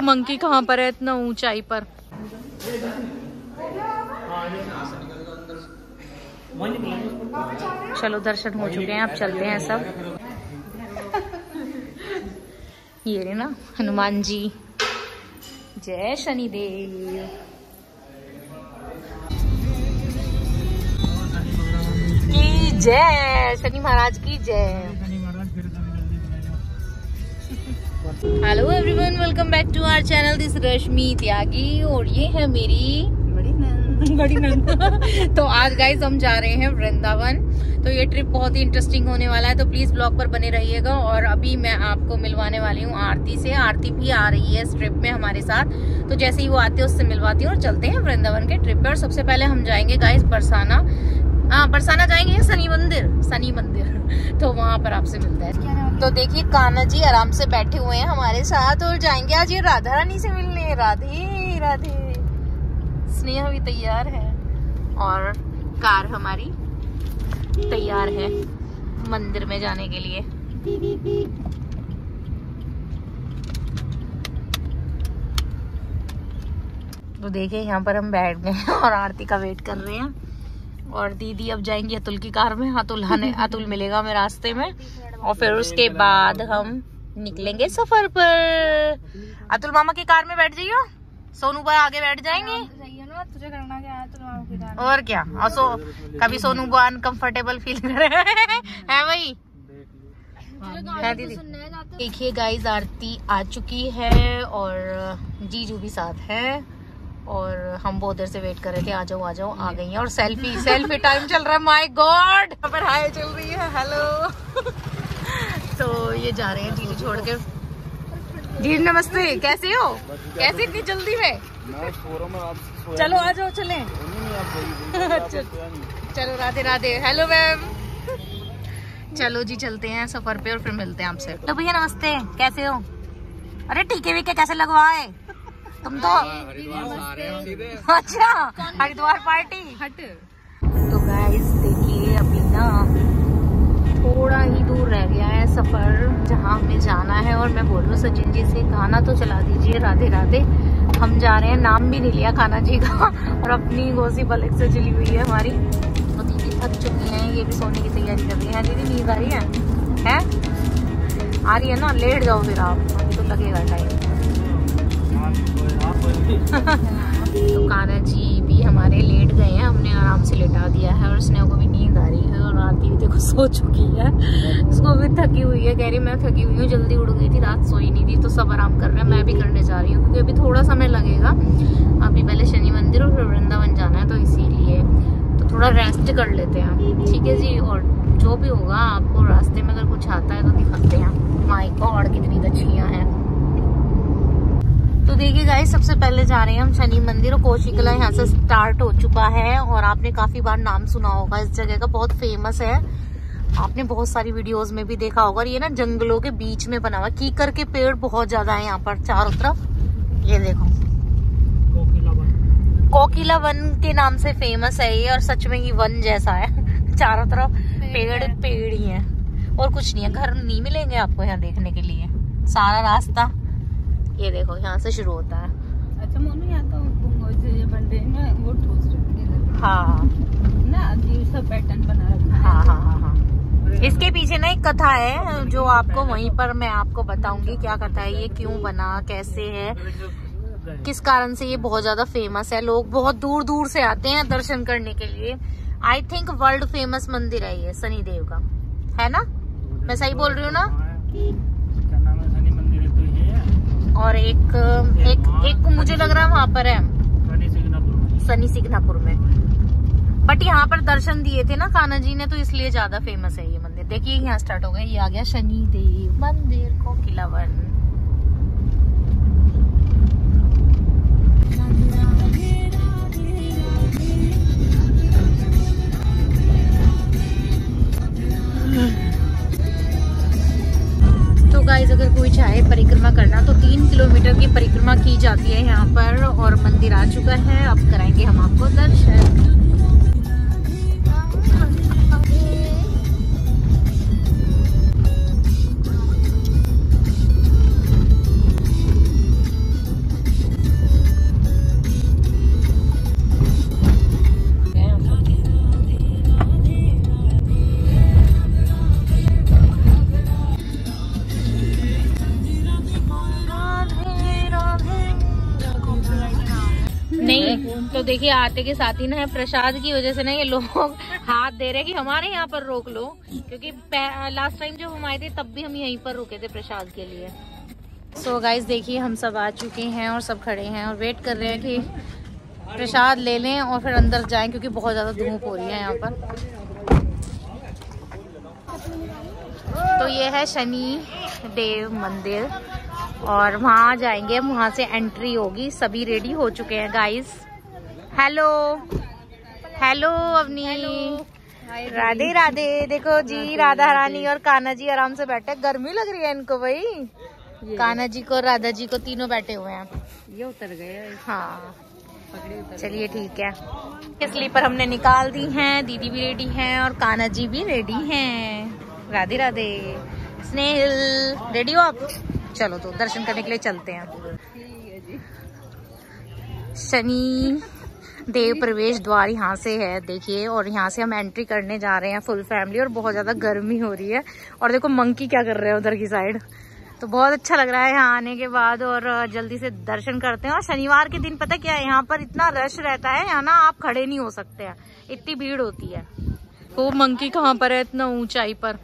Monkey कहाँ पर है? इतना ऊंचाई पर। चलो, दर्शन हो चुके हैं, अब चलते हैं सब। ये रे ना, हनुमान जी। जय शनिदेव। की जय, शनि महाराज की जय। Hello everyone welcome back to our channel this Rashmi Tyagi और ये है मेरी बड़ी नंद। बड़ी नंद। तो आज गाइज़ हम जा रहे हैं वृंदावन। तो ये ट्रिप बहुत ही इंटरेस्टिंग होने वाला है तो प्लीज़ ब्लॉग पर बने रहिएगा और अभी मैं आपको मिलवाने वाली हूँ आरती से। आरती भी आ रही है इस ट्रिप में हमारे साथ। तो जैसे ही वो आती है उससे मिलवाती हूँ और चलते हैं वृंदावन के ट्रिप पे। और सबसे पहले हम जाएँगे गाइज़ बरसाना। हाँ बरसाना जाएँगे शनि मंदिर? शनि मंदिर। तो वहाँ पर आपसे मिलता है। तो देखिए, कान्हा जी आराम से बैठे हुए हैं हमारे साथ और जाएँगे आज ये राधा रानी से मिलने। राधे राधे। स्नेहा भी तैयार है और कार हमारी तैयार है मंदिर में जाने के लिए। तो देखिए, यहाँ पर हम बैठ गए हैं और आरती का वेट कर रहे हैं। और दीदी अब जाएँगी अतुल की कार में। अतुल अतुल मिलेगा हमें रास्ते में। और फिर उसके बाद हम निकलेंगे सफ़र पर। अतुल मामा की कार में बैठ जाइयो। सोनू भाई आगे बैठ जाएँगे। तो और क्या? और सो कभी सोनू बुआ अनकंफर्टेबल फील करे। है भाई? है देखिए गाइस आरती आ चुकी है और जीजू भी साथ है। और हम बहुत देर से वेट कर रहे थे आ जाओ आ जाओ आ गई है। और सेल्फी सेल्फी टाइम चल रहा है। माय गॉड पर हाय चल रही है। हेलो तो ये जा रहे हैं जीजू छोड़ के। जी नमस्ते कैसे हो? कैसे इतनी जल्दी में? चलो आ जाओ चले। चलो। राधे राधे। हेलो मैम चलो जी चलते हैं सफ़र पे और फिर मिलते हैं आपसे। तो भैया नमस्ते। कैसे हो? अरे टीके वीके कैसे लगवाए? तुम तो अच्छा हरिद्वार पार्टी। हट। तो गाइस देखिए अभी ना थोड़ा ही दूर रह गया है सफ़र जहाँ हमें जाना है और मैं बोल रही हूँ सचिन जी से गाना तो चला दीजिए, राधे राधे। हम जा रहे हैं, नाम भी नहीं लिया खाना जी का, और अपनी गोसी पलक से चली हुई है हमारी। तो दीदी थक चुकी हैं, ये भी सोने की तैयारी कर रही है। दीदी, नींद आ रही है? हैं? आ रही है ना? लेट जाओ फिर आप तो लगेगा टाइम तो कान्हा जी भी हमारे लेट गए हैं, हमने आराम से लेटा दिया है और स्नेह को भी नींद आ रही है और आरती भी देखो सो चुकी है। उसको भी थकी हुई है, कह रही मैं थकी हुई हूँ, जल्दी उड़ गई थी, रात सोई नहीं थी तो सब आराम कर रहे हैं, मैं भी करने जा रही हूँ, क्योंकि अभी थोड़ा समय लगेगा। अभी पहले शनि मंदिर और फिर वृंदावन जाना है तो इसीलिए तो थोड़ा रेस्ट कर लेते हैं ठीक है जी, और जो भी होगा, आपको रास्ते में अगर कुछ आता है तो दिखाते हैं। माइक और कितनी दछियाँ हैं। तो देखिए गाइस सबसे पहले जा रहे हैं हम शनि मंदिर और कोशिकला यहाँ से स्टार्ट हो चुका है और आपने काफ़ी बार नाम सुना होगा इस जगह का बहुत फ़ेमस है। आपने बहुत सारी वीडियोस में भी देखा होगा और ये ना जंगलों के बीच में बना हुआ कीकर के पेड़ बहुत ज़्यादा है यहाँ पर चारों तरफ़। ये देखो। कोकिला वन। के नाम से फ़ेमस है ये और सच में ही वन जैसा है। चारों तरफ़ पेड़ पेड़ ही है। और कुछ नहीं है घर नहीं मिलेंगे आपको यहाँ देखने के लिए। सारा रास्ता। ये देखो यहाँ से शुरू होता है। अच्छा मोनू यहाँ तो ये बंदे ना वो ठोस हाँ। ना अजीब सा पैटर्न बना रखा है। हाँ हाँ हाँ हाँ। इसके पीछे ना एक कथा है जो आपको वहीं पर मैं आपको बताऊँगी क्या कथा है ये क्यों बना कैसे है किस कारण से ये बहुत ज़्यादा फ़ेमस है। लोग बहुत दूर दूर से आते हैं दर्शन करने के लिए। आई थिंक वर्ल्ड फ़ेमस मंदिर है ये सनी देव का। है ना? मैं सही बोल रही हूँ ना क्या नाम है शनि मंदिर है तो ये है और एक एक एक मुझे लग रहा है वहाँ पर है। सनी सिग्नापुर में। बट यहाँ पर दर्शन दिए थे ना कान्हा जी ने तो इसलिए ज़्यादा फ़ेमस है ये मंदिर। देखिए यहाँ स्टार्ट हो गया। ये आ गया शनि देव मंदिर कोकिला वन तो गाइज़ अगर कोई चाहे परिक्रमा करना तो जाती है यहाँ पर और मंदिर आ चुका है। अब कराएँगे हम आपको दर्शन। देखिए, आते के साथ ही ना प्रसाद की वजह से ना ये लोग हाथ दे रहे हैं कि हमारे यहाँ पर रोक लो। क्योंकि लास्ट टाइम जब हम आए थे, तब भी हम यहीं पर रुके थे प्रसाद के लिए। सो गाइज़ देखिए, हम सब आ चुके हैं और सब खड़े हैं और वेट कर रहे हैं कि प्रसाद ले लें और फिर अंदर जाएँ, क्योंकि बहुत ज़्यादा धूप हो रही है यहाँ पर। तो ये है शनि देव मंदिर और वहाँ जाएँगे वहाँ से एंट्री होगी। सभी रेडी हो चुके हैं guys hello hello Avni Radhe Radhe. देखो जी राधा रानी और कान्हा जी आराम से बैठे गर्मी लग रही है इनको भाई। कान्हा जी को राधा जी को तीनों बैठे हुए हैं। ये उतर गए हाँ। चलिए ठीक है। स्लीपर हमने निकाल दी हैं। दीदी भी रेडी हैं और कान्हा जी भी रेडी हैं। राधे राधे। स्नेहिल रेडी हो आप? चलो तो दर्शन करने के लिए चलते हैं। शनि। देव प्रवेश द्वार यहाँ से है, देखिए, और यहाँ से हम एंट्री करने जा रहे हैं फुल फैमिली और बहुत ज़्यादा गर्मी हो रही है। और देखो मंकी क्या कर रहे हैं उधर की साइड तो बहुत अच्छा लग रहा है यहाँ आने के बाद, और जल्दी से दर्शन करते हैं। और शनिवार के दिन पता क्या है, यहाँ पर इतना रश रहता है, यहाँ ना आप खड़े नहीं हो सकते हैं। इतनी भीड़ होती है। वो मंकी कहाँ पर है? इतना ऊंचाई पर।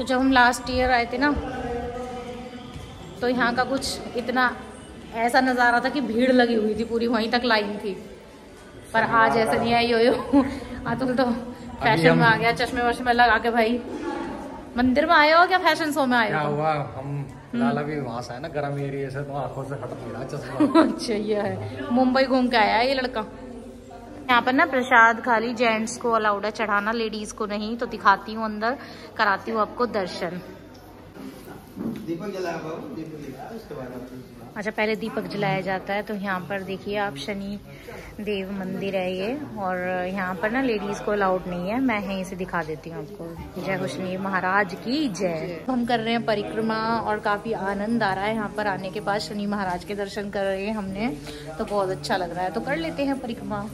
तो जब हम लास्ट ईयर आए थे ना तो यहाँ का कुछ इतना ऐसा नज़ारा था कि भीड़ लगी हुई थी पूरी वहीं तक लाइन थी। पर आज ऐसा नहीं आई हो अतुल तो फ़ैशन में आ गया चश्मे वश्मे लगा के भाई। मंदिर में आए हो क्या फ़ैशन शो में आए क्या हुआ? हम फ़िलहाल अभी वहाँ से है ना गर्म एरिया से तो आँखों से हट नहीं रहा चश्मा। अच्छा ये है। मुंबई घूम के आया है ये लड़का। यहाँ पर ना प्रसाद खाली जेंट्स को अलाउड है चढ़ाना, लेडीज़ को नहीं तो दिखाती हूँ अंदर, कराती हूँ आपको दर्शन। अच्छा पहले दीपक जलाया जाता है तो यहाँ पर देखिए आप शनि देव मंदिर है ये, और यहाँ पर ना लेडीज़ को अलाउड नहीं है, मैं यहीं से दिखा देती हूँ आपको। जय हुशनी महाराज की जय। हम कर रहे हैं परिक्रमा, और काफ़ी आनंद आ रहा है यहाँ पर आने के बाद, शनि महाराज के दर्शन कर रहे हैं हमने तो बहुत अच्छा लग रहा है। तो कर लेते हैं परिक्रमा।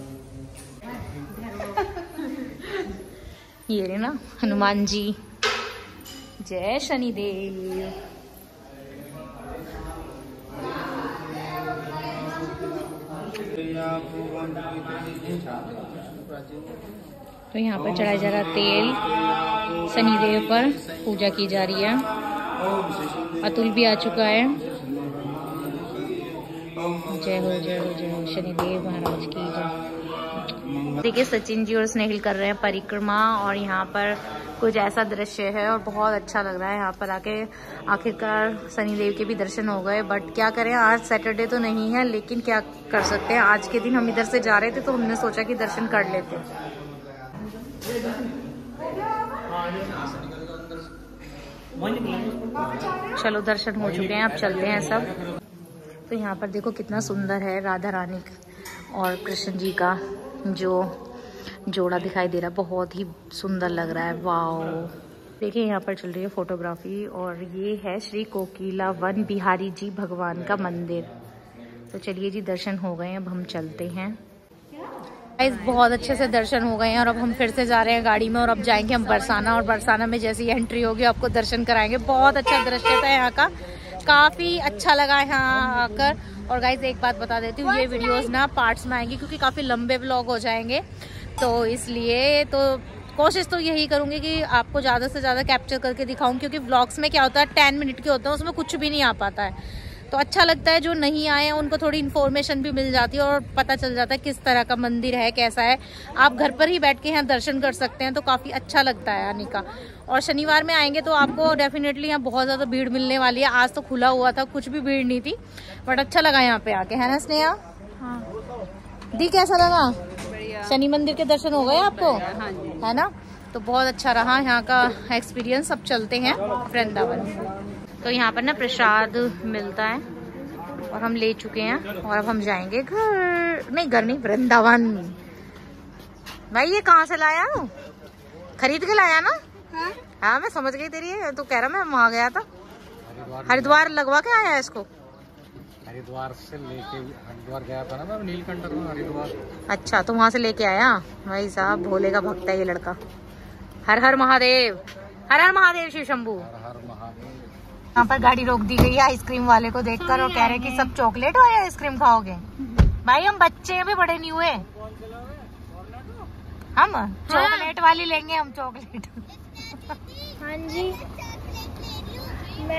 ये रहे ना, हनुमान जी। जय शनिदेव। तो यहाँ पर चढ़ाया जा रहा तेल। शनिदेव पर पूजा की जा रही है। अतुल भी आ चुका है। जय हो जय हो जय हो। शनिदेव महाराज की जय। देखिए, सचिन जी और स्नेहिल कर रहे हैं परिक्रमा और यहाँ पर कुछ ऐसा दृश्य है और बहुत अच्छा लग रहा है यहाँ पर आके। आखिरकार शनिदेव के भी दर्शन हो गए बट क्या करें, आज सैटरडे तो नहीं है, लेकिन क्या कर सकते हैं? आज के दिन हम इधर से जा रहे थे तो हमने सोचा कि दर्शन कर लेते। चलो, दर्शन हो चुके हैं, अब चलते हैं सब। तो यहाँ पर देखो कितना सुंदर है राधा रानी और कृष्ण जी का। जो जोड़ा दिखाई दे रहा है, बहुत ही सुंदर लग रहा है। वाओ। देखिए, यहाँ पर चल रही है फोटोग्राफी और ये है श्री कोकिला वन बिहारी जी भगवान का मंदिर। तो चलिए जी, दर्शन हो गए अब हम चलते हैं। गाइस बहुत अच्छे से दर्शन हो गए हैं और अब हम फिर से जा रहे हैं गाड़ी में और अब जाएँगे हम बरसाना। और बरसाना में जैसी एंट्री होगी, आपको दर्शन कराएँगे। बहुत अच्छा दृश्य था यहाँ का। काफ़ी अच्छा लगा यहाँ आकर। और गाइज़ एक बात बता देती हूँ ये वीडियोस ना पार्ट्स में आएँगी क्योंकि काफ़ी लंबे ब्लॉग हो जाएँगे। तो इसलिए तो कोशिश तो यही करूँगी कि आपको ज़्यादा से ज़्यादा कैप्चर करके दिखाऊँ क्योंकि ब्लॉग्स में क्या होता है टेन मिनट के होते हैं उसमें कुछ भी नहीं आ पाता है। तो अच्छा लगता है जो नहीं आए हैं उनको थोड़ी इन्फॉर्मेशन भी मिल जाती है और पता चल जाता है किस तरह का मंदिर है कैसा है। आप घर पर ही बैठ के यहाँ दर्शन कर सकते हैं तो काफ़ी अच्छा लगता है आने का। और शनिवार में आएँगे तो आपको डेफिनेटली यहाँ बहुत ज़्यादा भीड़ मिलने वाली है। आज तो खुला हुआ था कुछ भी भीड़ नहीं थी बट अच्छा लगा यहाँ पे आके। है ना स्नेहा? हाँ। दी कैसा लगा? शनि मंदिर के दर्शन हो गए आपको? हाँ है ना? तो बहुत अच्छा रहा यहाँ का एक्सपीरियंस अब चलते हैं वृंदावन। तो यहाँ पर ना प्रसाद मिलता है और हम ले चुके हैं और अब हम जाएँगे घर। नहीं घर नहीं वृंदावन। भाई ये कहाँ से लाया खरीद के लाया ना? हाँ। मैं समझ गई तेरी है तो कह रहा मैं वहाँ गया था। हरिद्वार लगवा के आया इसको? हरिद्वार से लेके हरिद्वार गया था ना मैं नीलकंठ हरिद्वार। अच्छा तो वहाँ से लेके आया? भाई साहब भोले का भक्त है ये लड़का। हर हर महादेव हर हर महादेव शिव शंभू। हर हर महादेव यहाँ पर गाड़ी रोक दी गई है आइसक्रीम वाले को देखकर और कह रहे हैं कि सब चॉकलेट वाले आइसक्रीम खाओगे। भाई हम बच्चे अभी बड़े नहीं हुए हम चॉकलेट वाली लेंगे हम चॉकलेट। हाँ जी।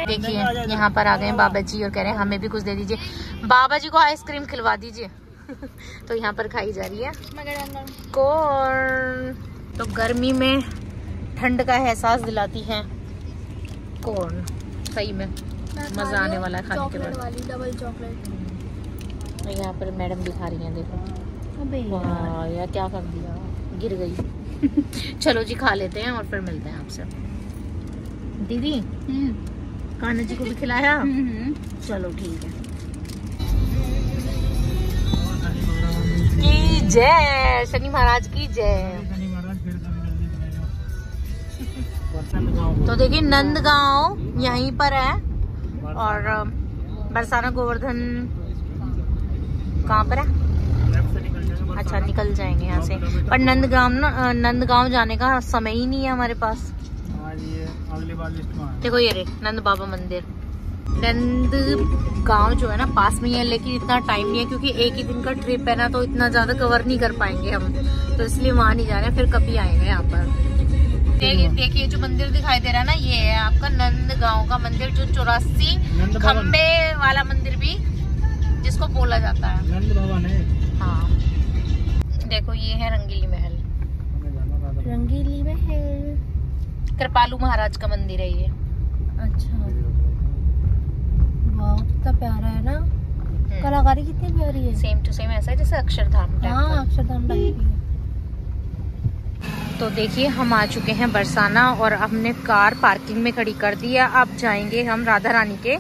देखिए यहाँ पर आ गए हैं बाबा जी और कह रहे हैं हमें भी कुछ दे दीजिए। बाबा जी को आइसक्रीम खिलवा दीजिए। तो यहाँ पर खाई जा रही है। कॉर्न। तो गर्मी में ठंड का एहसास दिलाती है कॉर्न। सही में मज़ा आने वाला है खाने के बाद। वाली डबल चॉकलेट यहाँ पर मैडम दिखा रही हैं देखो। वाह यार क्या कर दिया? गिर गई। चलो जी खा लेते हैं और फिर मिलते हैं आपसे। दीदी कान्हा जी को भी खिलाया? चलो ठीक है। की जय शनि महाराज की जय। तो देखिए नंद गाँव यहीं पर है। और बरसाना गोवर्धन कहाँ पर है? अच्छा निकल जाएँगे यहाँ से। पर नंदगांव ना नंदगांव जाने का समय ही नहीं है हमारे पास। देखो ये रे, नंद बाबा मंदिर। नंद गाँव जो है ना, पास में ही है, लेकिन इतना टाइम नहीं है, क्योंकि एक ही दिन का ट्रिप है ना तो इतना ज़्यादा कवर नहीं कर पाएँगे हम। तो इसलिए वहाँ नहीं जा रहे, फिर कभी आएँगे यहाँ पर। देखिए जो मंदिर दिखाई दे रहा है ना ये है आपका नंद गाँव का मंदिर जो चौरासी खम्बे वाला मंदिर भी जिसको बोला जाता है। नंद भवन है। हाँ। देखो ये है रंगीली महल। था रंगीली महल? कृपालू महाराज का मंदिर है ये। अच्छा। कितना प्यारा है ना। कलाकारी कितनी प्यारी है। सेम टू सेम ऐसा है जैसे अक्षरधाम हाँ अक्षरधाम टाइप तो देखिए, हम आ चुके हैं बरसाना और हमने कार पार्किंग में खड़ी कर दी है। अब जाएँगे हम राधा रानी के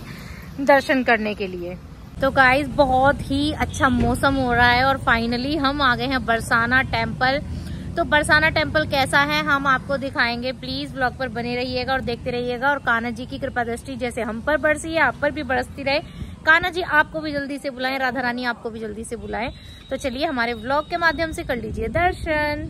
दर्शन करने के लिए। तो गाइस बहुत ही अच्छा मौसम हो रहा है और फाइनली हम आ गए हैं बरसाना टेंपल तो बरसाना टेंपल कैसा है, हम आपको दिखाएँगे। प्लीज़ ब्लॉग पर बने रहिएगा और देखते रहिएगा और कान्हा जी की कृपा दृष्टि जैसे हम पर बरसी है, आप पर भी बरसती रहे। कान्हा जी, आपको भी जल्दी से बुलाएँ, राधा रानी आपको भी जल्दी से बुलाएँ। तो चलिए हमारे ब्लॉग के माध्यम से कर लीजिए दर्शन।